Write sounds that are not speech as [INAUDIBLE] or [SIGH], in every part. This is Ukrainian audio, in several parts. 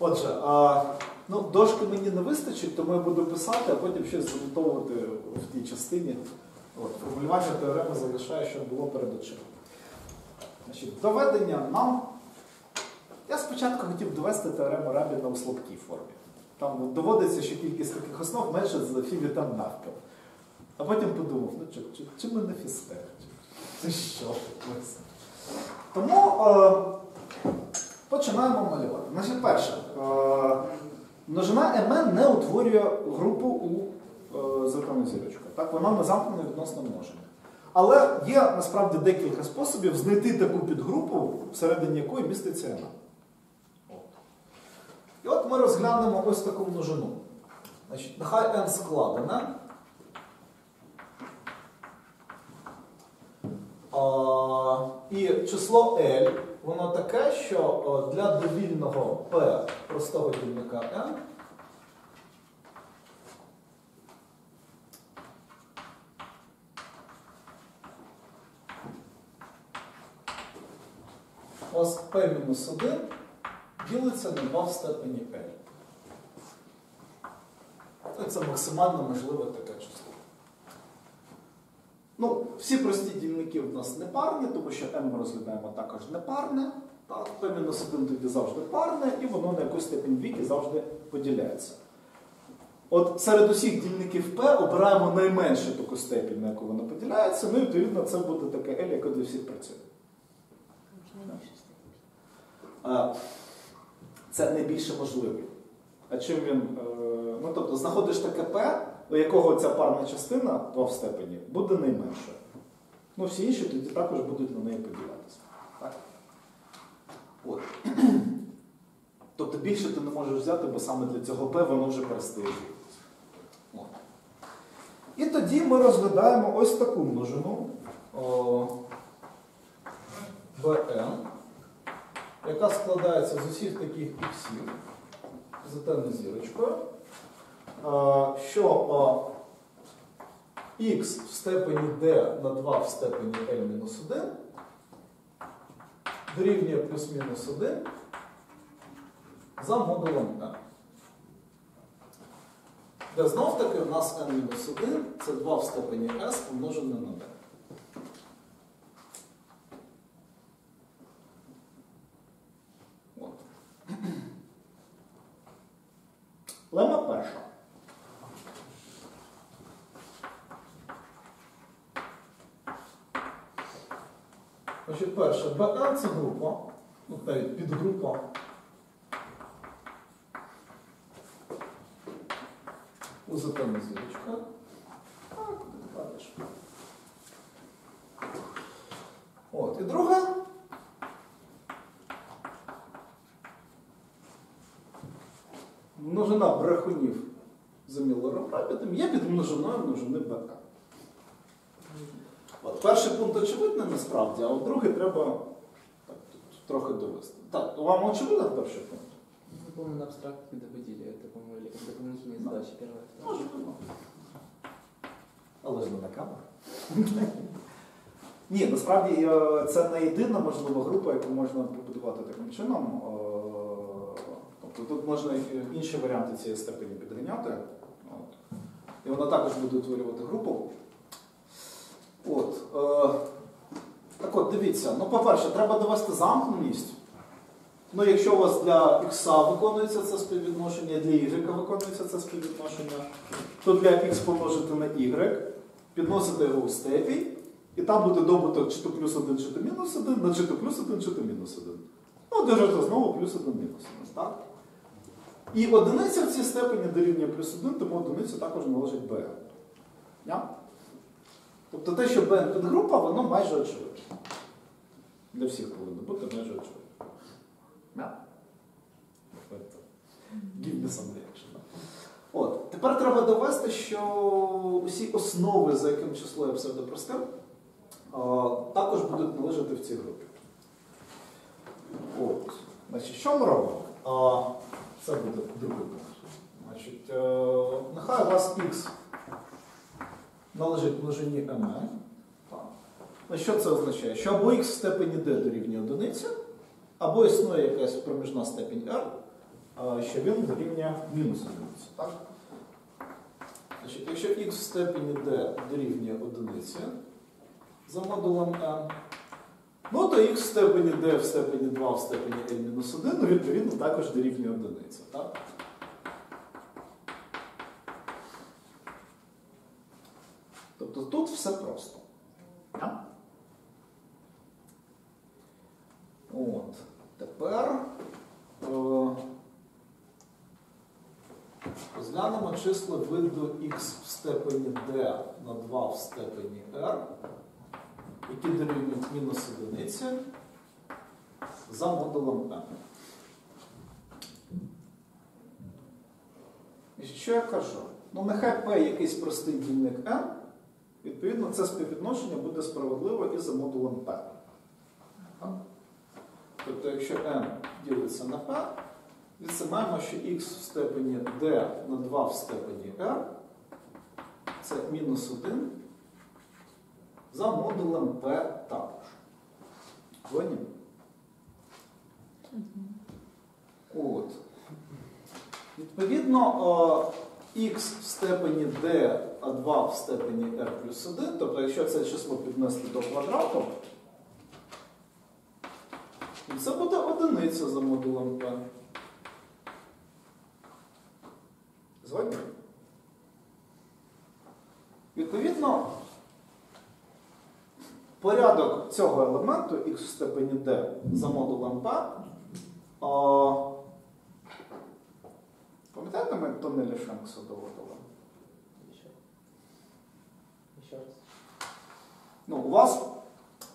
Отже, а, ну, дошки мені не вистачить, тому я буду писати, а потім щось занотовувати в тій частині. От, формулювання теореми залишаю, щоб було перед очима. Значить, доведення нам. Я спочатку хотів довести теорему Рабіна у слабкій формі. Там доводиться, що кількість таких основ менше за фіві там навпіл. А потім подумав, ну чи, чи, чи ми не фістер? Чи що? Тому е, починаємо малювати. Значить, перше, множина МН не утворює групу у е, зеркальну зірочку. Так, вона не замкнена відносно множення. Але є насправді декілька способів знайти таку підгрупу, всередині якої міститься МН. І от ми розглянемо ось таку множину. Значить, нехай n складена. І число L, воно таке, що для довільного P простого дільника n ось P-1 ділиться на 2 в степені L. Це максимально можливе таке число. Ну, всі прості дільники в нас не парні, тому що m ми розглядаємо також непарне. Так, P-1 тоді завжди парне, і воно на якусь степень віки завжди поділяється. От серед усіх дільників P обираємо найменшу таку степінь, на яку воно поділяється, ну і відповідно це буде таке L, яке для всіх працює. Це найбільше можливий. А чим він. е, Ну, тобто, знаходиш таке P, у якого ця парна частина 2 в степені буде найменша. Ну, всі інші тоді також будуть на неї поділятися. От. [CLEARS THROAT] Тобто більше ти не можеш взяти, бо саме для цього P воно вже. От. І тоді ми розглядаємо ось таку множину Bn, яка складається з усіх таких іксів з темною зірочкою що х в степені d на 2 в степені L-1 дорівнює плюс-мінус 1 за модулем n. Де знов таки у нас n-1 це 2 в степені s помножене на d. От. Лема перша. Значить, перше, БН це група, ну, навіть підгрупа. Узаконна зірочка. Так, куди ти? От, і друге. Множина брехунів за Міллером Рабітом є під множиною множини БК. От, перший пункт очевидний насправді, а от другий треба так, тут, трохи довести. Так, вам очевидно перший пункт? Мы, по-моему, на абстрактке доводили это, по-моему, или как дополнительные Да. задачи первая. вторая. Можливо. Але ж не на камеру. Ні, насправді е, це не єдина можлива група, яку можна побудувати таким чином. Е, Тобто тут можна і інші варіанти цієї степені підганяти. От. І вона також буде утворювати групу. От. Е, так от, дивіться, ну, по-перше, треба довести замкненість. Ну, якщо у вас для x виконується це співвідношення, для y виконується це співвідношення, то для x помножити на y, підносити його у степінь, і там буде добуток чи то плюс 1, чи то мінус 1, на чи то плюс 1, чи то мінус 1. Ну, держите знову плюс 1, мінус 1. Так? І одиниця в цій степені дорівнює плюс 1, тому одиниця також належить b. Я? Тобто те, що b підгрупа, воно майже очевидно. Для всіх повинно бути майже очевидно. Yeah. Give me some reaction. От. Тепер треба довести, що усі основи, за яким число я псевдопростив, а, також будуть належати в цій групі. От. Значить, що ми робимо? Це буде другий пункт. Значить, е, нехай у вас x належить множині mn. Так. Що це означає? Що або x в степені d дорівнює одиниці, або існує якась проміжна степінь r, що він дорівнює мінус одиниці. Так? Значить, якщо х в степені d дорівнює одиниці за модулем n, ну то х в степені d в степені 2 в степені n-1, ну, відповідно, також дорівнює одиниці. Так? Тобто тут все просто. От. Тепер е, розглянемо числа виду х в степені d на 2 в степені r, які дорівнюють мінус одиниці за модулем n. І що я кажу? Ну, нехай p якийсь простий дільник n, відповідно, це співвідношення буде справедливо і за модулем p. Тобто, якщо n ділиться на p, відсимаємо, що x в степені d на 2 в степені r це мінус 1 за модулем p також. Згодні? От. Відповідно, х в степені d, а 2 в степені r плюс 1, тобто, якщо це число піднести до квадрату, і це буде одиниця за модулем p. Згодні? Відповідно, порядок цього елементу х в степені d за модулем p. Пам'ятаєте, ми тоннелі Шенкса доводили? Ну, у вас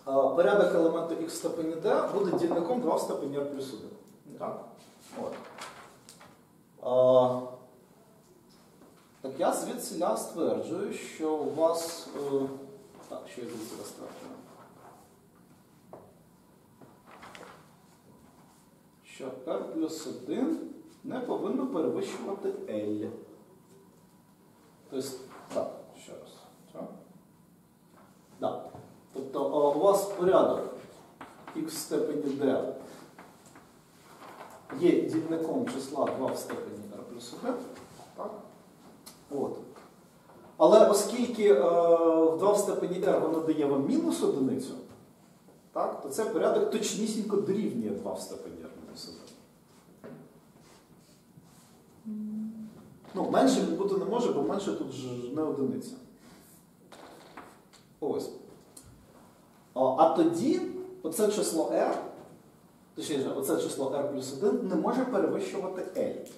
а, порядок елементу х в степені d буде дільником 2 в степені r плюс 1. Так? От. А, так я звідсіля стверджую, що у вас. Е, так, що я звідсіля стверджую? Що r плюс 1 не повинно перевищувати L. Тобто, так, ще раз. Так. Да. Тобто у вас порядок х в степені d є дільником числа 2 в степені r плюс 1. Так? От. Але оскільки е, в 2 в степені r воно дає вам мінус одиницю, так, то це порядок точнісінько дорівнює 2 в степені r мінус 1. Ну, менше бути не може, бо менше тут ж не одиниця. Ось. А, а тоді оце число r, точніше, оце число r плюс 1 не може перевищувати L.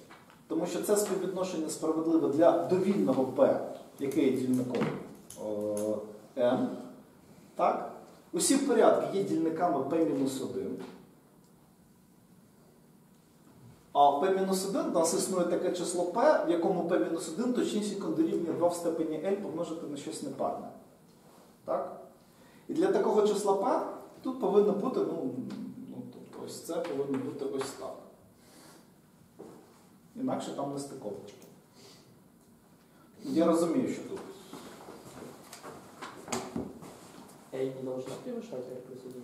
Тому що це співвідношення справедливе для довільного P, яке є дільником о, m. Так? Усі порядки є дільниками P-1. А P-1 у нас існує таке число P, в якому P-1 точнісінько дорівнює 2 в степені L помножити на щось непарне. Так? І для такого числа P тут повинно бути, ну, ну тобто ось це повинно бути ось так. Інакше там не стиковочки. Я розумію, що тут. L не должна превышать R плюс 1.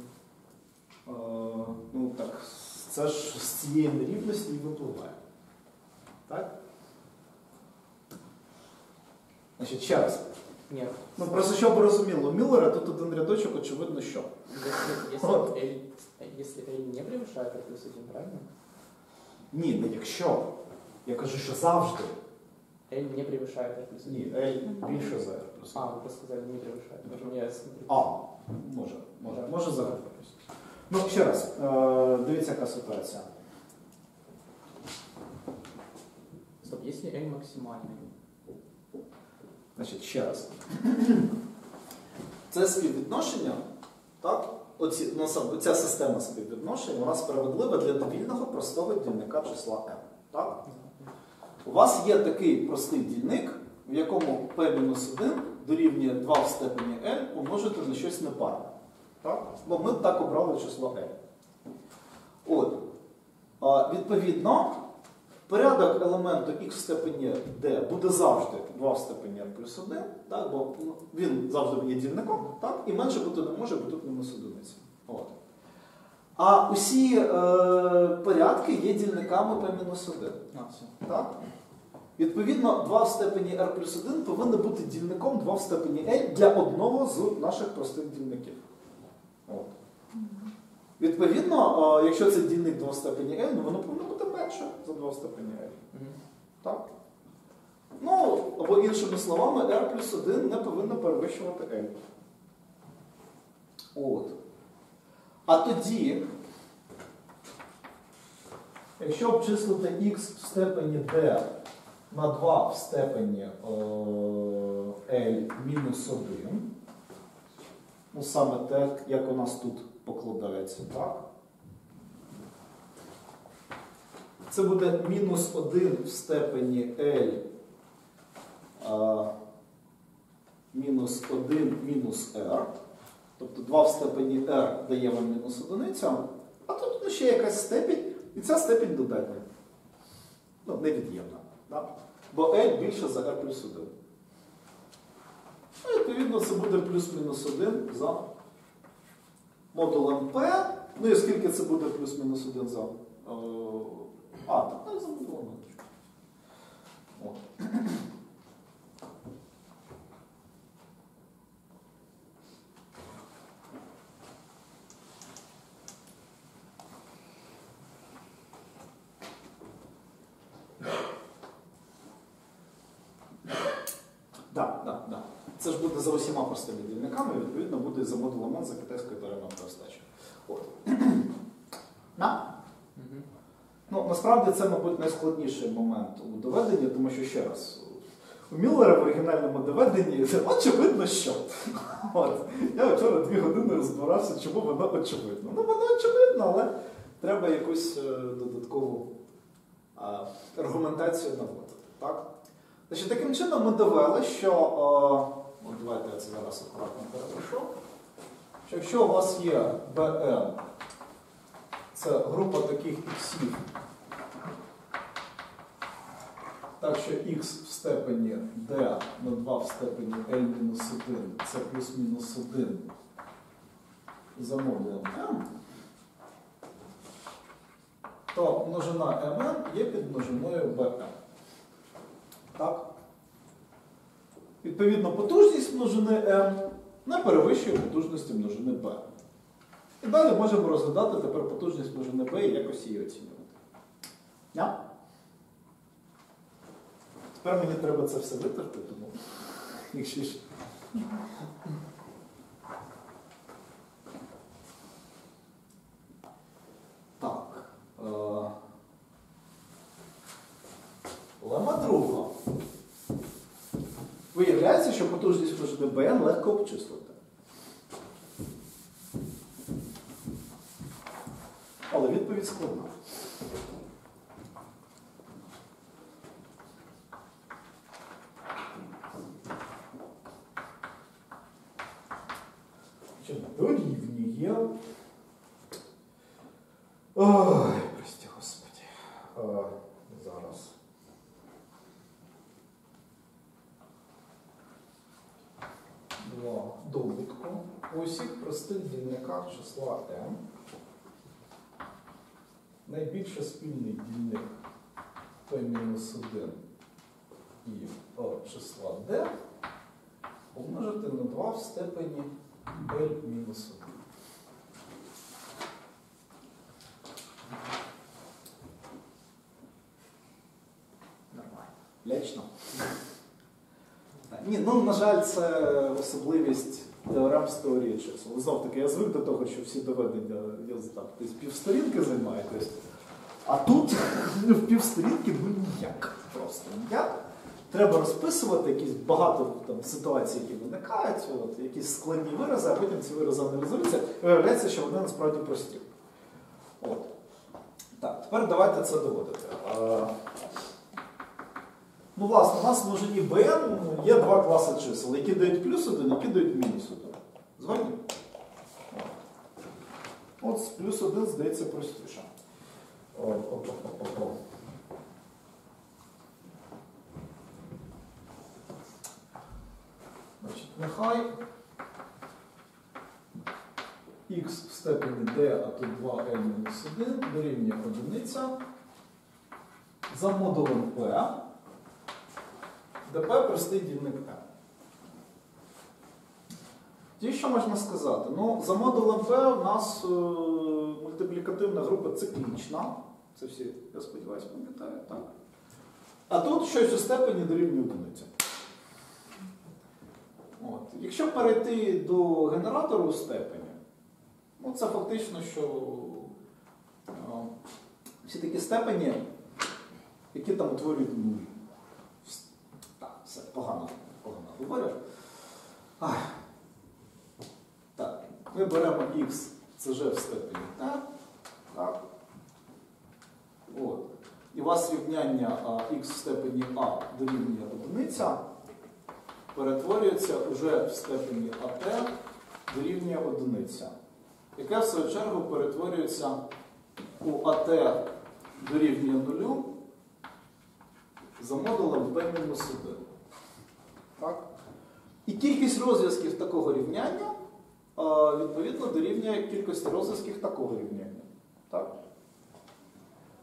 Е, ну так, це ж з цієї нерівності і випливає. Так? Значить, ще раз. Нет. Ну, просто щоб ви розуміли, у Міллера тут один рядочок, очевидно, що. Если, если, Вот. L, если L не превышает R плюс 1, правильно? Ні, не якщо. Я кажу, що завжди. L не превышает R плюс 1. Ні, L більше за R плюс. А, вы просто сказали не превышает. Потому я смотрю. А, може, може, може загадати. Ну, ще раз, е, дивіться, яка ситуація. Стоп, если L максимальный. Значить, ще раз. Це співвідношення, так? Оці, ну, ця система співвідношень, вона справедлива для довільного простого дільника числа m. Так? У вас є такий простий дільник, в якому p-1 дорівнює 2 в степені L помножити на щось непарне. Так? Бо ми так обрали число L. От. Відповідно, порядок елементу x в степені d буде завжди 2 в степені r плюс 1, так? бо ну, він завжди є дільником, так? і менше бути не може, бо тут мінус одиниця. От. А усі е, порядки є дільниками p мінус 1. Так? Відповідно, 2 в степені r плюс 1 повинно бути дільником 2 в степені L для одного з наших простих дільників. От. Відповідно, якщо це дільник 2 степені L, ну воно повинно бути менше за 2 в степені L. Мгм. Так? Ну, або іншими словами, R плюс 1 не повинно перевищувати L. От. А тоді, якщо обчислити x в степені d на 2 в степені е, L мінус 1, ну саме так, як у нас тут покладається, так? Це буде мінус 1 в степені L мінус 1 мінус r. Тобто 2 в степені r дає вам мінус одиницю, а тут ще якась степінь, і ця степінь додатня. Ну, невід'ємна. Бо L більше за r плюс 1. Ну, відповідно, це буде плюс-мінус 1 за модулем P. Ну і скільки це буде плюс-мінус один за. е, А, так, ну, за модулем P. От. Так, так, так. Це простими дільниками, відповідно, буде за модулем N за китайською простачі. От. [CLEARS THROAT] На? Ну, насправді це, мабуть, найскладніший момент у доведенні, тому що ще раз, у Міллера в оригінальному доведенні це очевидно, що. [LAUGHS] От. Я вчора дві години розбирався, чому воно очевидно. Ну, воно очевидно, але треба якусь е, додаткову а, аргументацію наводити. Так? Значить, таким чином ми довели, що. е, от давайте я це зараз акуратно перепишу. Якщо у вас є BN, це група таких іксів, так що x в степені d на 2 в степені L-1 це плюс-мінус 1 за модулем m, то множина mn є під множиною bm. Так? Відповідно, потужність множини m не перевищує потужності множини b. І далі можемо розглядати тепер потужність множини b і якось її оцінювати. Я? Тепер мені треба це все витерти, тому [LAUGHS] якщо ж. Так. Е... Лема друга. Виявляється, що потужність множини БН легко обчислити. Але відповідь складна. Значить, Дорівнює. Ой, прости господи. А, зараз. Два добутку у усіх простих дільниках числа m. Найбільше спільний дільник p-1 і числа d помножити на 2 в степені L-1. Нормально. Лячно. Ні, ну, на жаль, це особливість теорем з теорії. Знов таки, я звик до того, що всі доведення я так, десь півсторінки займаєтесь. А тут [LAUGHS] в півсторінки ну ніяк. Просто ніяк. Треба розписувати якісь багато там, ситуацій, які виникають, от, якісь складні вирази, а потім ці вирази аналізуються, і виявляється, що вони насправді прості. От. Так, тепер давайте це доводити. Ну, власне, у нас в множині BN є два класи чисел, які дають плюс 1, які дають мінус 1. Згодні? От плюс 1 здається простіше. Значить, нехай х в степені d, а тут 2n мінус 1 дорівнює одиниця за модулем p, p простий дільник n. Тоді що можна сказати? Ну, За модулем p у нас е, мультиплікативна група циклічна. Це всі, я сподіваюся, пам'ятають, так? А тут щось у степені дорівнює одиниці. От. Якщо перейти до генератору у степені, ну це фактично, що е, всі такі степені, які там утворюють нулі. Погано, погано говорю. Так, ми беремо х, це вже в степені Т. Так. От. І у вас рівняння х в степені А дорівнює одиниця перетворюється вже в степені АТ дорівнює одиниця, яке в свою чергу перетворюється у АТ дорівнює нулю за модулем b-1. Так? І кількість розв'язків такого рівняння а, відповідно дорівнює кількості розв'язків такого рівняння. Так?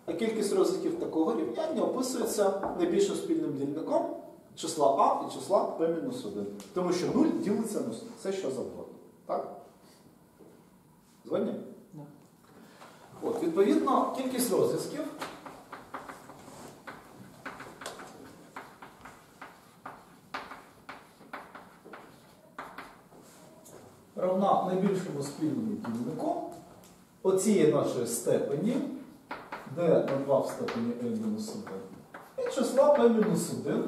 А кількість розв'язків такого рівняння описується найбільшим спільним дільником числа А і числа P-1. Тому що 0 ділиться на все, що завгодно. Так? Згодні? От, відповідно, кількість розв'язків равна найбільшому спільному дільнику оцієї нашої степені d на 2 в степені n-1 і числа p-1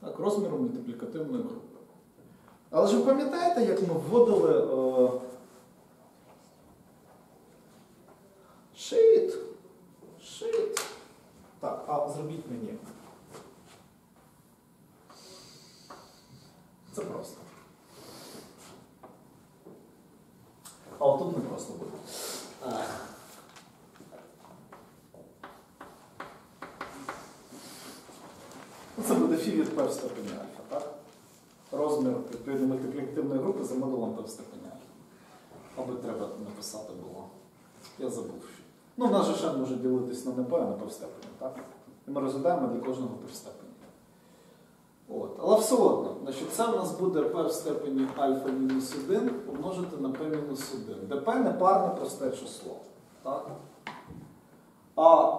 так, розміру мультиплікативної групи. Але ж ви пам'ятаєте, як ми вводили е, шит, шит. Так, а зробіть мені. Це просто. А отут не просто буде. Це буде фі від в степені альфа, так? Розмір відповідно мультиплікативної групи за модулем P в степені альфа. Аби треба написати було. Я забув. Ну, в нас же ще може ділитись на P, а на в степені, так? І ми розглядаємо для кожного в степені. Одно, значить, це в нас буде P в степені альфа мінус 1 помножити на P мінус 1, де P не парне просте число. Так? А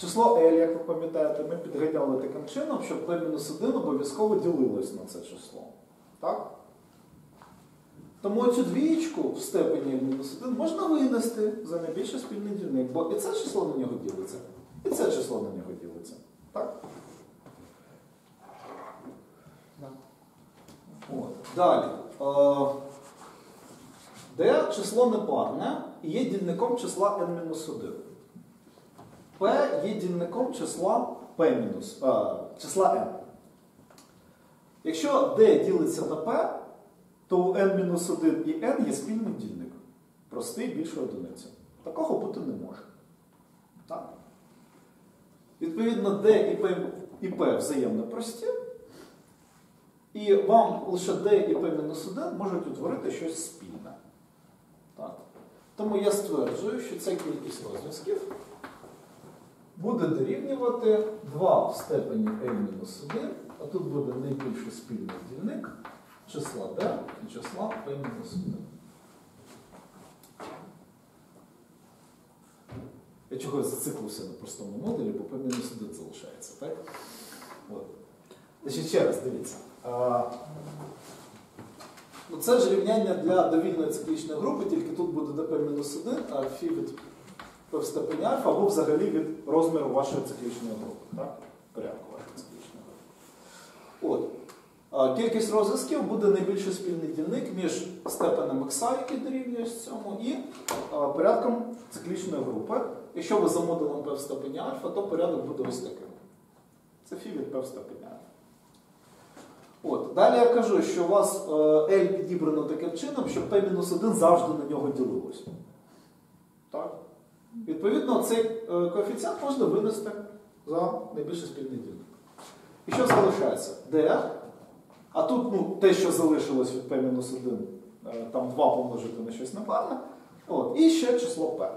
число L, як ви пам'ятаєте, ми підганяли таким чином, щоб P-1 обов'язково ділилось на це число. Так? Тому цю двієчку в степені L-1 можна винести за найбільший спільний дільник, бо і це число на нього ділиться, і це число на нього ділиться. Так? Да. От. Далі. Е, Де число непарне є дільником числа n-1. P є дільником числа P е, числа n. Якщо D ділиться на P, то у n-1 і n є спільний дільник. Простий більше одиниці. Такого бути не може. Так? Відповідно, D і P, і P взаємно прості. І вам лише D і P-1 можуть утворити щось спільне. Так. Тому я стверджую, що ця кількість розв'язків буде дорівнювати 2 в степені L-1, а тут буде найбільший спільний дільник числа D і числа P-1. Я чого зациклився на простому модулі, бо P-1 залишається, так? От. Ще раз дивіться. Ну, це ж рівняння для довільної циклічної групи, тільки тут буде dp-1, а фі від P степені альфа, або взагалі від розміру вашої циклічної групи. Порядку вашої циклічної групи. Кількість розв'язків буде найбільший спільний дільник між степенем х, який дорівнює цьому, і порядком циклічної групи. Якщо ви за модулем P в степені альфа, то порядок буде ось таким. Це фі від P в степені альфа. От. Далі я кажу, що у вас е, L підібрано таким чином, щоб P-1 завжди на нього ділилося. Так? Відповідно, цей е, коефіцієнт можна винести за найбільший спільний дільник. І що залишається? D А тут ну, те, що залишилось від P-1, е, там 2 помножити на щось непарне. От, і ще число P.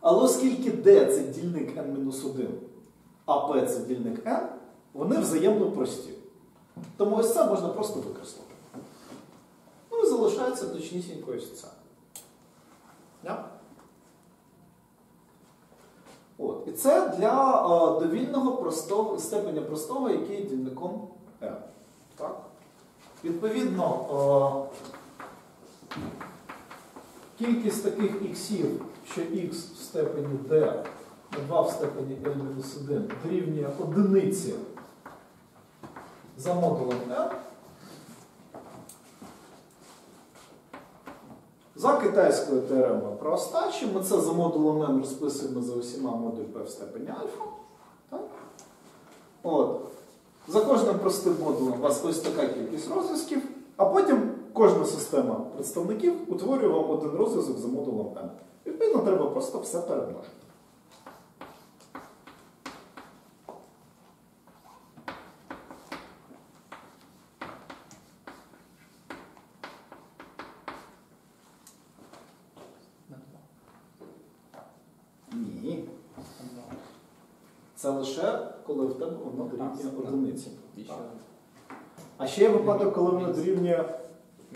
Але оскільки D це дільник n-1, а P це дільник n, вони взаємно прості. Тому ось це можна просто викреслити. Ну і залишається точнісінько ось це. Yeah? От. І це для е, довільного простого, степеня простого, який є дільником n. Так? Відповідно, е, кількість таких іксів, що х в степені d на 2 в степені n-1 дорівнює одиниці за модулем n. За китайською теоремою про остачі ми це за модулем n розписуємо за усіма модуль p в степені альфа. От. За кожним простим модулем у вас ось така кількість розв'язків, а потім кожна система представників утворює вам один розв'язок за модулем n. Відповідно, треба просто все перемножити. На два. Ні. На два. Це лише коли в тебе воно дорівнює одиниці. А ще є випадок, коли воно дорівнює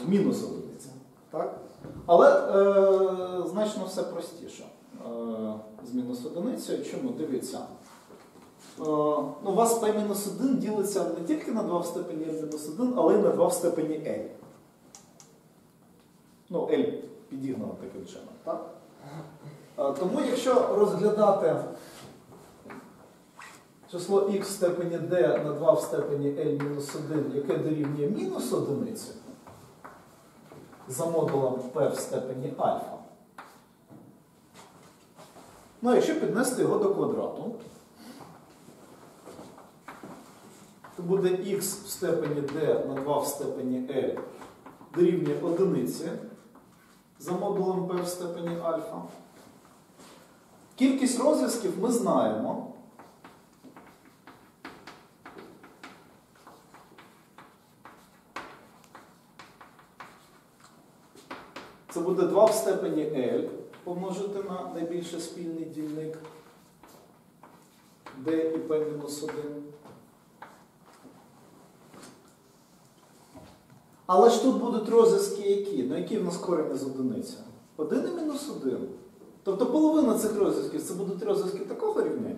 мінус одиниці. Так? Але е, значно все простіше. Е, з мінус одиницею. Чому? Дивіться. Е, ну, у вас P-1 ділиться не тільки на 2 в степені L-1, але й на 2 в степені L. Ну, L підігнано таким чином. Так? Е, тому якщо розглядати число х в степені d на 2 в степені L-1, яке дорівнює мінус одиниці, за модулем p в степені альфа. Ну, а якщо піднести його до квадрату, то буде х в степені d на 2 в степені L дорівнює одиниці за модулем p в степені альфа. Кількість розв'язків ми знаємо. Це буде 2 в степені L помножити на найбільший спільний дільник D і P-1. Але ж тут будуть розв'язки які? Ну які в нас корені з одиниця? 1 і мінус 1. Тобто половина цих розв'язків це будуть розв'язки такого рівняння.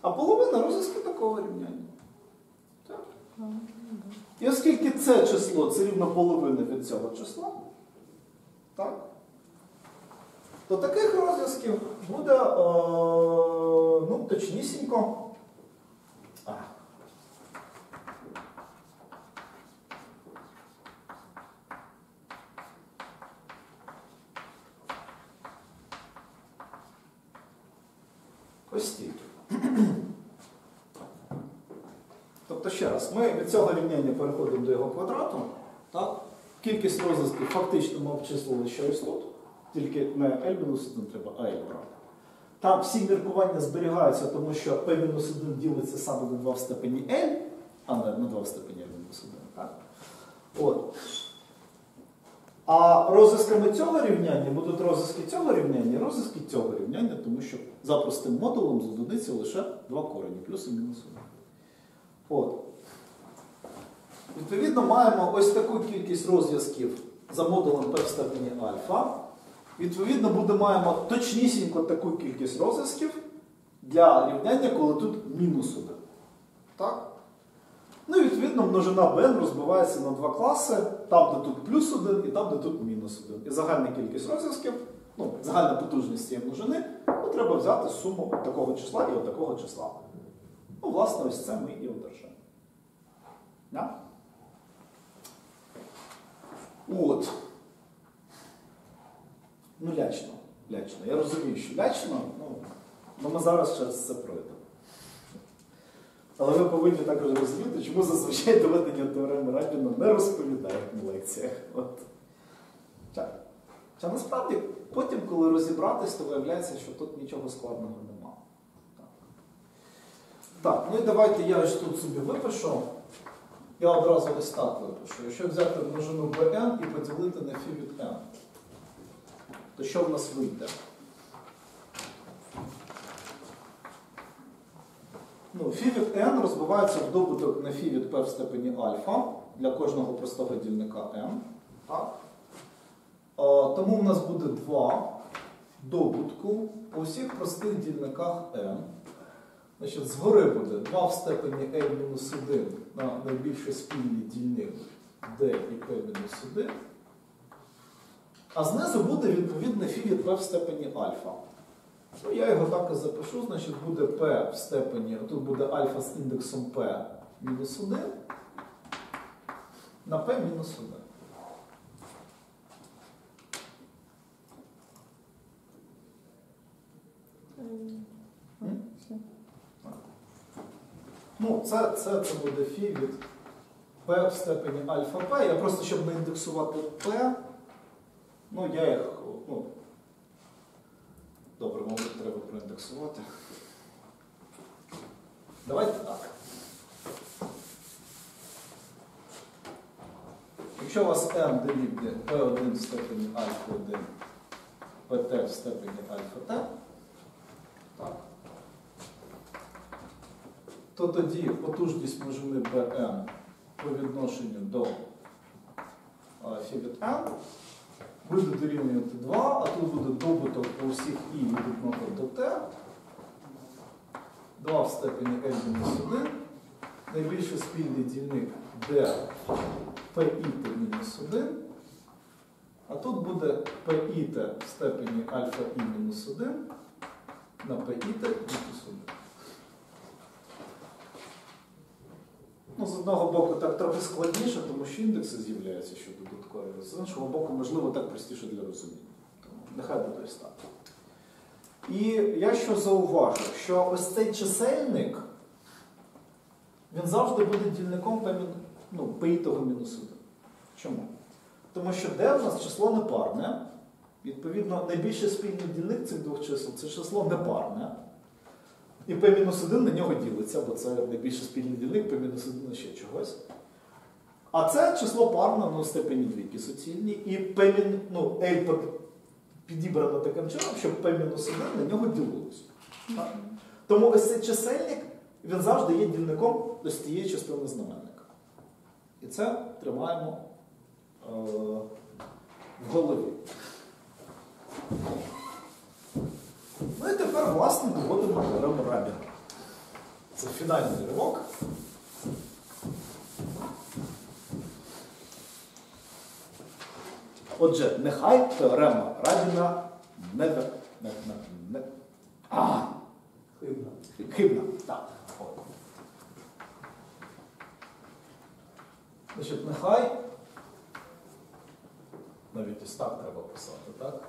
А половина розв'язки такого рівняння. Так. І оскільки це число це рівно половина від цього числа, так? то таких розв'язків буде е, ну, точнісінько. А. Ось стільки. Тобто ще раз, ми від цього рівняння переходимо до його квадрату. Так? Кількість розв'язків фактично ми обчислили ось тут. Тільки не L-1 треба, а L брати. Там всі міркування зберігаються, тому що P-1 ділиться саме на 2 в степені L, а не на 2 в степені L-1. Так? От. А розв'язками цього рівняння будуть розв'язки цього рівняння і розв'язки цього рівняння, тому що за простим модулем з одиниці лише два корені, плюс і мінус 1. От. Відповідно, маємо ось таку кількість розв'язків за модулем P в степені альфа. Відповідно, буде маємо точнісінько таку кількість розв'язків для рівняння, коли тут мінус 1. Так? Ну і відповідно множина Bn розбивається на два класи, там, де тут плюс 1 і там, де тут мінус 1. І загальна кількість розв'язків, ну, загальна потужність цієї множини, ну, треба взяти суму такого числа і от такого числа. Ну, власне, ось це ми і одержимо. Да? От. Ну, лячно. Лячно. Я розумію, що лячно, ну, ну ми зараз через це пройдемо. Але ви повинні також розуміти, чому зазвичай доведення теореми Радіна не розповідають на лекціях. От. Так. Насправді потім, коли розібратись, то виявляється, що тут нічого складного нема. Так, так ну і давайте я ось тут собі випишу. Я одразу так випишу. Якщо взяти множину bn і поділити на фі від n, то що в нас вийде? Ну, фі від n розбивається в добуток на фі від p в степені альфа для кожного простого дільника n. Так? А, тому в нас буде 2 добутку по всіх простих дільниках n. Значить, Згори буде 2 в степені е L-1 на найбільше спільний дільнини D і е P-1. А знизу буде відповідне фі від P в степені альфа. Ну, Я його так і запишу, значить буде P в степені, тут буде альфа з індексом P-1 на P-1. Ну, це, це, це буде фі від p в степені альфа p. Я просто, щоб не індексувати p, ну я їх, ну, добре, мабуть, треба проіндексувати. Давайте так. Якщо у вас m дорівнює p1 в степені альфа 1, pt в степені альфа t, так, то тоді потужність множини Bn по відношенню до фі n буде дорівнювати 2, а тут буде добуток по всіх і від 1 до t. 2 в степені n-1. Найбільший спільний дільник d pit мінус 1. А тут буде pit в степені альфа і мінус 1 на pit мінус 1. Ну, з одного боку, так трохи складніше, тому що індекси з'являються ще додаткові. З іншого боку, можливо, так простіше для розуміння. Тому нехай буде ось так. І я що зауважу, що ось цей чисельник, він завжди буде дільником по, мін- ну, по мінус 1. Чому? Тому що де в нас число непарне, відповідно, найбільший спільний дільник цих двох чисел це число непарне. І P-1 на нього ділиться, бо це найбільший спільний дільник, P-1 ще чогось. А це число парне ну, степені двійки суцільні, і P, ну, L підібрано таким чином, щоб P-1 на нього ділилось. Так? Тому ось цей чисельник, він завжди є дільником ось цієї частини знаменника. І це тримаємо е, в голові. Ну і тепер, власне, доводимо теорему Рабіна. Це фінальний ривок. Отже, нехай теорема Радіна не, а, Хибно. хибна. Так. От. Значить, нехай. Навіть ось так треба писати, так?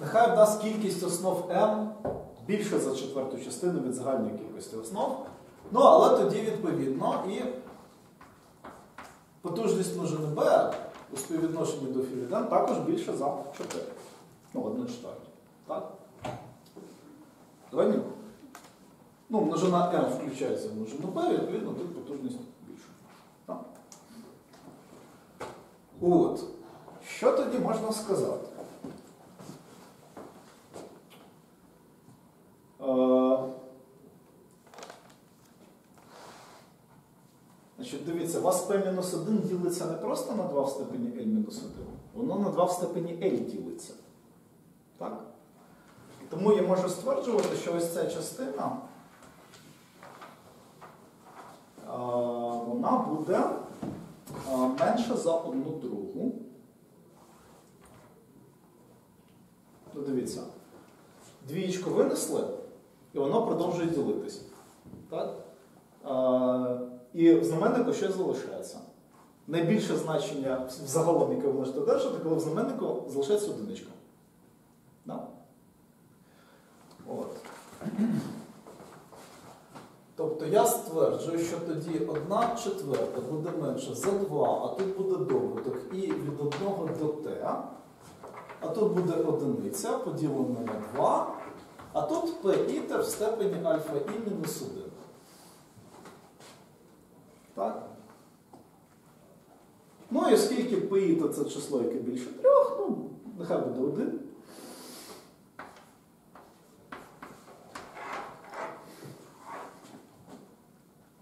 Нехай в нас кількість основ m більша за четверту частину від загальної кількості основ. Ну, але тоді, відповідно, і потужність множини b у співвідношенні до філіден також більша за 4. Ну, 1 четверту. Так? Давай. Ну, множина m включається в множину b, відповідно, тут потужність більша. Так? От. Що тоді можна сказати? вас P-1 ділиться не просто на 2 в степені L-1, воно на 2 в степені L ділиться. Так? Тому я можу стверджувати, що ось ця частина вона буде менша за одну другу. Ну, Дивіться, двієчку винесли, і воно продовжує ділитись. Так? І в знаменнику щось залишається. Найбільше значення взагалом, яке ви можете одержати, коли в знаменнику залишається одиничка. Да? От. Тобто я стверджую, що тоді 1 четверта буде менше за 2, а тут буде добуток і від 1 до t, а тут буде одиниця поділена на 2, а тут p ітер в степені альфа і мінус 1. Так? Ну і оскільки пи то це число, яке більше трьох, ну, нехай буде один.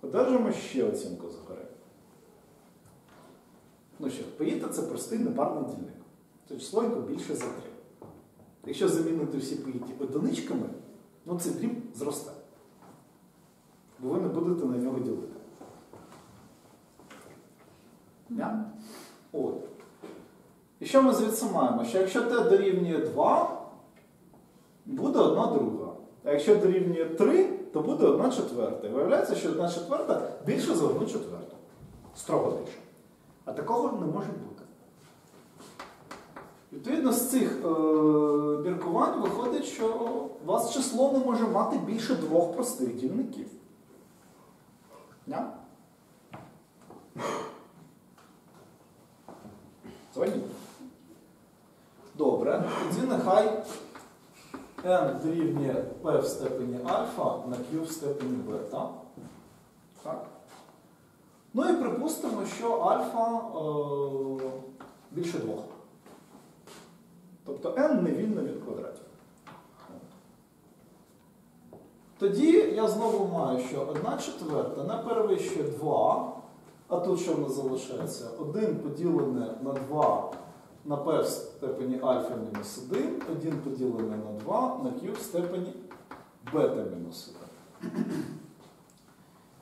Одержимо ще оцінку згори. Ну що, пиїта це простий непарний дільник. Це число яке більше за 3. Якщо замінити всі пиїті одиничками, ну цей дріб зросте. Бо ви не будете на нього ділити. Yeah? От. І що ми звідси маємо? Що якщо t дорівнює 2, буде 1 друга. А якщо дорівнює 3, то буде 1 четверта. І виявляється, що 1 четверта більше за 1 четверту. Строго більше. А такого не може бути. Відповідно, з цих е, міркувань виходить, що у вас число не може мати більше двох простих дільників. Yeah? Згодні? Добре. Тоді нехай n дорівнює p в степені альфа на q в степені бета. Так. Ну і припустимо, що альфа е, більше двох. Тобто n не вільно від квадратів. Тоді я знову маю, що 1 четверта не перевищує 2, а тут що в нас залишається? 1 поділене на 2 на p в степені альфа мінус 1, 1 поділене на 2 на q в степені бета мінус 1.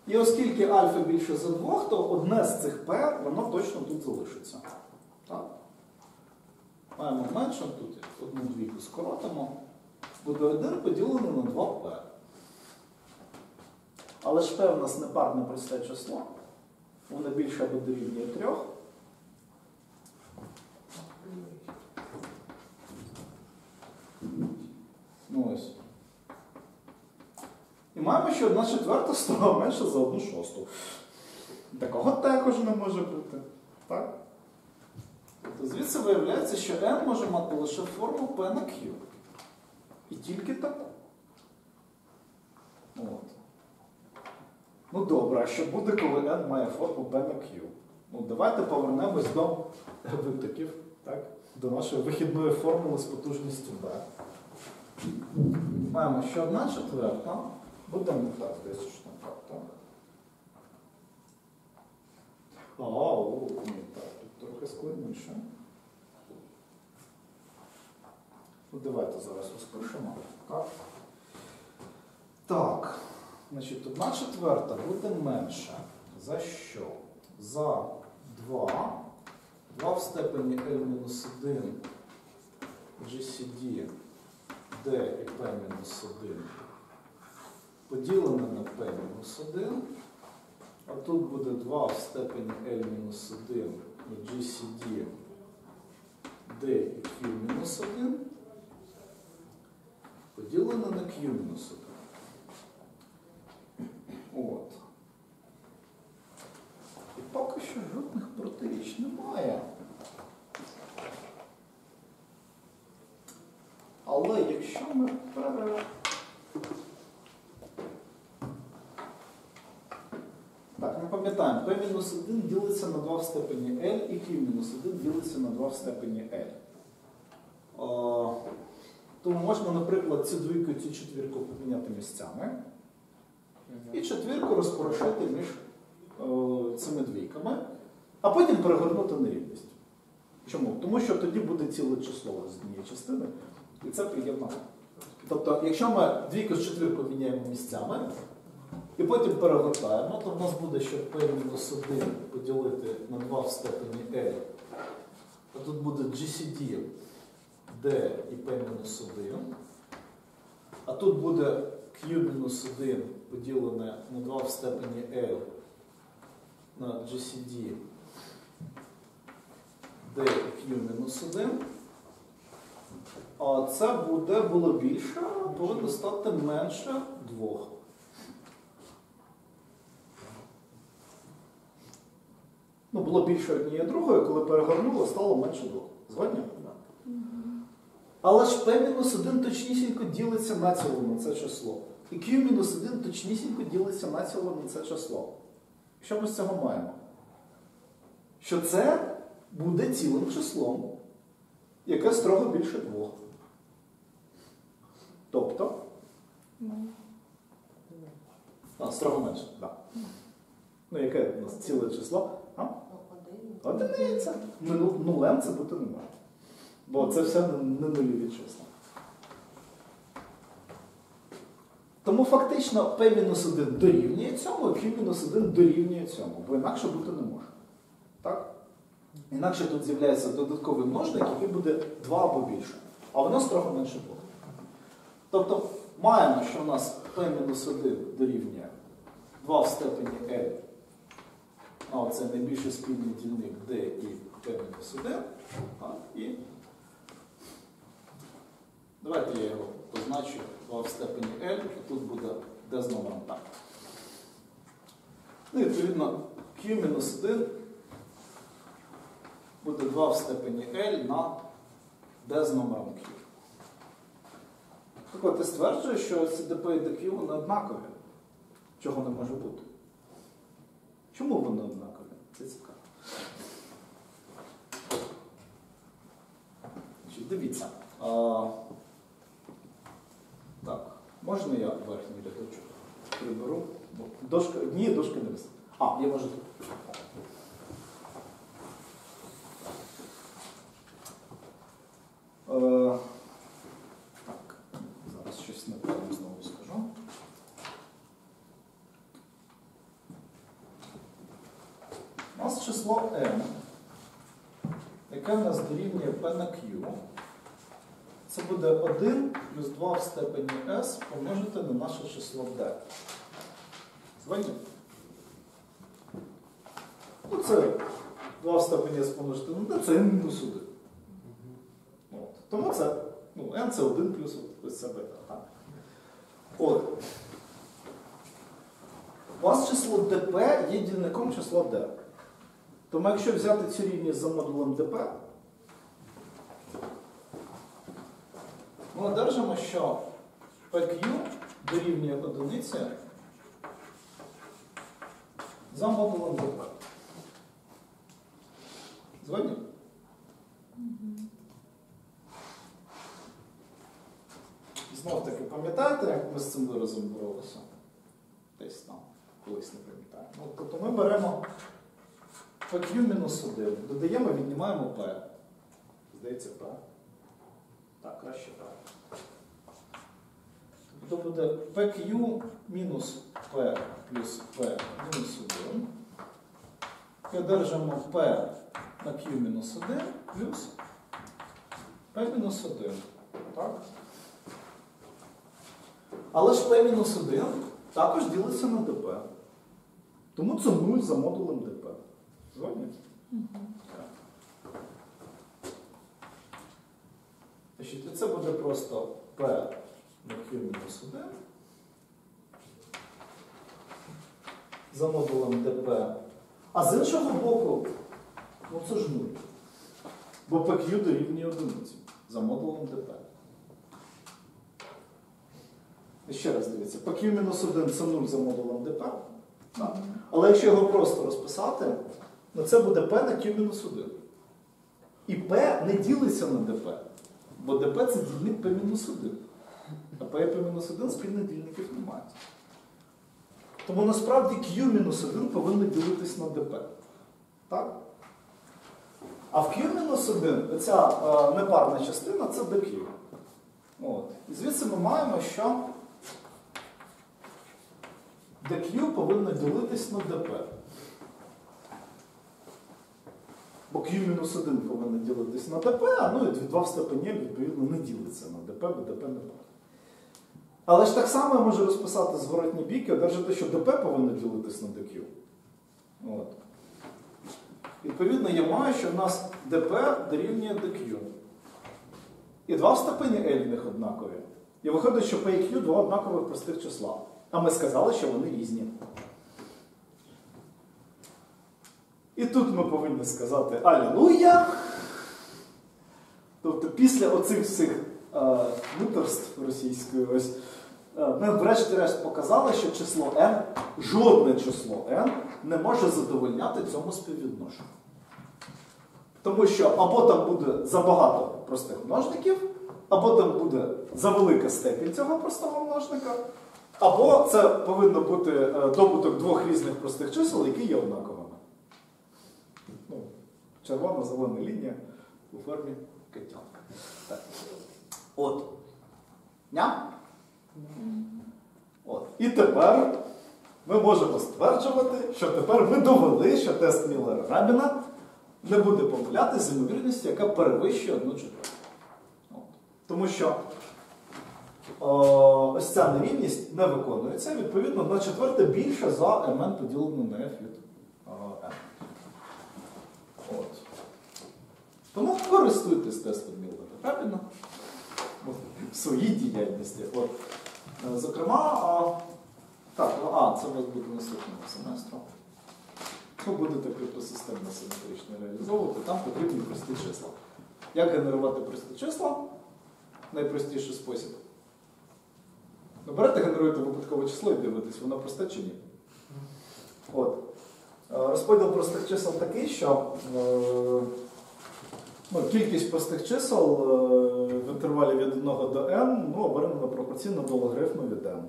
І оскільки альфа більше за 2, то одне з цих p, воно точно тут залишиться. Так? Маємо менше, тут одну двійку скоротимо. Буде 1 поділене на 2p. Але ж p у нас не парне просте число. Воно більше або дорівнює 3. Ну ось. І маємо, що 1 четверта стала менше за 1 шосту. Такого також не може бути. Так? Тобто звідси виявляється, що n може мати лише форму p на q. І тільки таку. От. Ну добре, а що буде, коли n має форму p на q? Ну, давайте повернемось до [LAUGHS] витоків, так? до нашої вихідної формули з потужністю b. Маємо, що одна четверта буде не так, десь ж не так, так? А, о, ні, так, тут трохи складніше. Ну, давайте зараз розпишемо. Так. Так. Значить, одна четверта буде менша. За що? За 2. 2 в степені L-1 GCD D і P-1 поділене на P-1. А тут буде 2 в степені L-1 на GCD D і Q-1 поділене на Q-1. От. І поки що жодних протиріч немає. Але якщо ми пере... Так, ми пам'ятаємо, P-1 ділиться на 2 в степені L і Q-1 ділиться на 2 в степені L. О, тому можна, наприклад, цю двійку і цю четвірку поміняти місцями. І четвірку розпорошити між о, цими двійками, а потім перегорнути на рівність. Чому? Тому що тоді буде ціле число з однієї частини, і це приємно. Тобто, якщо ми двійку з четвіркою міняємо місцями, і потім перегортаємо, то в нас буде, що P-1 поділити на 2 в степені L. А тут буде GCD D і P-1. А тут буде Q-1 поділене на 2 в степені L на GCD D і Q-1. А це буде було більше, повинно стати менше двох. Ну, було більше однієї другої, коли перегорнуло, стало менше двох. Згодні? Але ж P-1 точнісінько ділиться на це число. І Q-1 точнісінько ділиться на це число. що ми з цього маємо? Що це буде цілим числом, яке строго більше двох. Тобто, а, строго менше, так. Ну, яке у нас ціле число? А? Одиниця. Ну, Нулем це бути не може. Бо це все не нульові числа. Тому фактично P-1 дорівнює цьому, і Q-1 дорівнює цьому, бо інакше бути не може. Так? Інакше тут з'являється додатковий множник, який буде 2 або більше. А воно строго менше 2. Тобто маємо, що у нас P-1 дорівнює 2 в степені L, а це найбільший спільний дільник D і P-1. І давайте я його позначу 2 в степені L, і тут буде D з номером так. Ну і відповідно Q-1 буде 2 в степені L на D з номером Q. Так от, ти стверджуєш, що CDP і DQ вони однакові. Чого не може бути? Чому вони однакові? Це цікаво. Дивіться. Так, можна я верхній рядочок приберу? Дошка, ні, дошки не висить. А, я можу тут. Так, зараз щось неправильно знову скажу. У нас число m, яке в нас дорівнює p на q. Це буде 1 плюс 2 в степені s помножити на наше число d. Згодні? Ну, це 2 в степені s помножити на d, це мінус 1. Тому це, ну, n це 1 плюс ось це бета. От. У вас число dp є дільником числа d. Тому якщо взяти цю рівність за модулем dp, ми одержимо, що PQ дорівнює одиниці за модулем dp. Згодні? Знов таки, пам'ятаєте, як ми з цим виразом боролися? Десь там, колись не пам'ятаю. Ну, тобто ми беремо PQ-1, додаємо, віднімаємо P. Здається, P. Так, краще P. Тобто буде PQ мінус P плюс P мінус 1. І одержимо P на Q мінус 1 плюс P мінус 1. Так? Але ж P-1 також ділиться на dp. Тому це 0 за модулем dp. Згодні? Значить, це буде просто P на Q-1 за модулем dp. А з іншого боку, ну це ж 0. Бо PQ дорівнює одиниці за модулем dp. Ще раз дивіться, по Q-1 це 0 за модулем dp. Так. Але якщо його просто розписати, ну це буде P на Q-1. І P не ділиться на dp. Бо dp це дільник P-1. А P і P-1 спільних дільників не мають. Тому насправді Q-1 повинен ділитись на dp. Так? А в Q-1 ця е, непарна частина це dq. От. І звідси ми маємо, що dq повинно ділитись на dp. Бо q-1 повинно ділитись на dp, а ну і 2 в степені відповідно не ділиться на dp, бо dp не пара. Але ж так само я можу розписати зворотні бік і одержати, що dp повинно ділитись на dq. От. Відповідно, я маю, що в нас dp дорівнює dq. І два в степені L в них однакові. І виходить, що P і Q два однакових простих числа. А ми сказали, що вони різні. І тут ми повинні сказати Алілуя! Тобто після оцих всіх е, муторств російської ось, е, ми врешті-решт показали, що число n, жодне число n не може задовольняти цьому співвідношенню. Тому що або там буде забагато простих множників, або там буде завелика степінь цього простого множника, або це повинно бути е, добуток двох різних простих чисел, які є однаковими. Ну, червона-зелена лінія у формі котенка. Так. От. Ням? От. І тепер ми можемо стверджувати, що тепер ми довели, що тест Міллера Рабіна не буде помилятися з ймовірністю, яка перевищує одну четверту. Тому що ось ця нерівність не виконується, відповідно, одна четверта більша за mn поділену на f від n. От. Тому користуйтесь тестом Міллера Рабіна в своїй діяльності. Е, Зокрема, а, так, ну, а, це у вас буде наступного семестру. Ви будете криптосистемно симетрично реалізовувати, там потрібні прості числа. Як генерувати прості числа? Найпростіший спосіб. Берете, генеруєте випадкове число і дивитесь, воно просте чи ні. От. Е, Розподіл простих чисел такий, що е, ну, кількість простих чисел е, в інтервалі від 1 до n ну, обернена пропорційно до логарифму від n.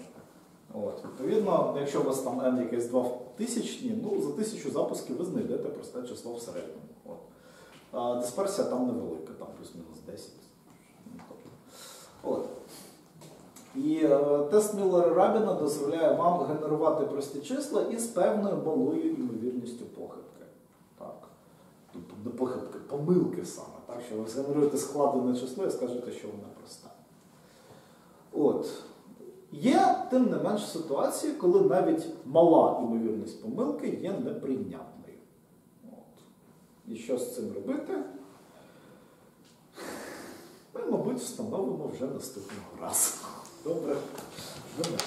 От, відповідно, якщо у вас там n якесь 2 тисячні, ну, за тисячу запусків ви знайдете просте число в середньому. От. А дисперсія там невелика, там плюс-мінус 10. Ну, тобто. От. І е, тест Міллера Рабіна дозволяє вам генерувати прості числа із певною малою ймовірністю похибки. Так. Тобто не похибки, помилки саме. Так, що ви згенеруєте складене число і скажете, що воно просте. От. Є, тим не менш, ситуації, коли навіть мала ймовірність помилки є неприйнятною. От. І що з цим робити? Ми, мабуть, встановимо вже наступного разу. Добре. Добре.